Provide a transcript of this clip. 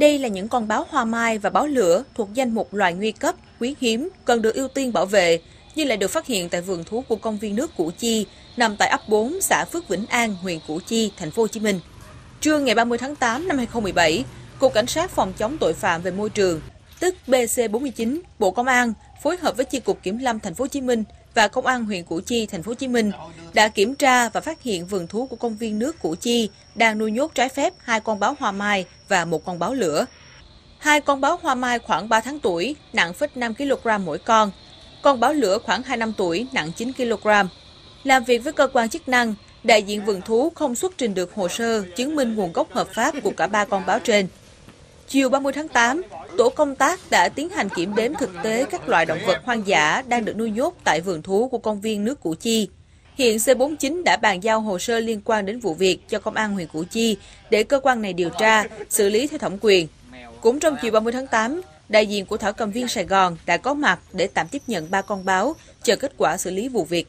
Đây là những con báo hoa mai và báo lửa thuộc danh mục loài nguy cấp, quý hiếm, cần được ưu tiên bảo vệ, nhưng lại được phát hiện tại vườn thú của công viên nước Củ Chi, nằm tại ấp 4, xã Phước Vĩnh An, huyện Củ Chi, thành phố Hồ Chí Minh. Trưa ngày 30 tháng 8 năm 2017, Cục Cảnh sát phòng chống tội phạm về môi trường, tức BC49, Bộ Công an phối hợp với chi cục Kiểm lâm thành phố Hồ Chí Minh và Công an huyện Củ Chi, thành phố Hồ Chí Minh đã kiểm tra và phát hiện vườn thú của công viên nước Củ Chi đang nuôi nhốt trái phép hai con báo hoa mai và một con báo lửa. Hai con báo hoa mai khoảng 3 tháng tuổi, nặng phết 5 kg mỗi con. Con báo lửa khoảng 2 năm tuổi, nặng 9 kg. Làm việc với cơ quan chức năng, đại diện vườn thú không xuất trình được hồ sơ chứng minh nguồn gốc hợp pháp của cả ba con báo trên. Chiều 30 tháng 8, tổ công tác đã tiến hành kiểm đếm thực tế các loại động vật hoang dã đang được nuôi nhốt tại vườn thú của công viên nước Củ Chi. Hiện C49 đã bàn giao hồ sơ liên quan đến vụ việc cho Công an huyện Củ Chi để cơ quan này điều tra, xử lý theo thẩm quyền. Cũng trong chiều 30 tháng 8, đại diện của Thảo Cầm viên Sài Gòn đã có mặt để tạm tiếp nhận ba con báo, chờ kết quả xử lý vụ việc.